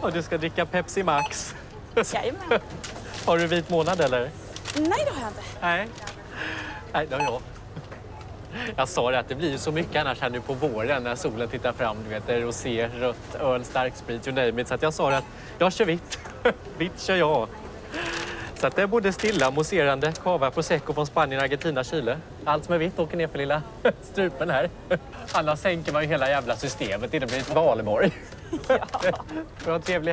Och du ska dricka Pepsi Max. Jajamän. Har du vit månad eller? Nej, det har jag inte. Nej. Nej, det har jag. Jag sa det att det blir ju så mycket annars här nu på våren när solen tittar fram. Du vet, rosé, rött, öl, starksprit, you name it. Så att jag sa det att jag kör vitt. vitt kör jag. Så att det är både stilla, mousserande, cava, prosecco från Spanien, Argentina, Chile. Allt som är vitt åker ner för lilla strupen här. Annars sänker man ju hela jävla systemet. Det blir ett valborg. Ja. En trevlig helg.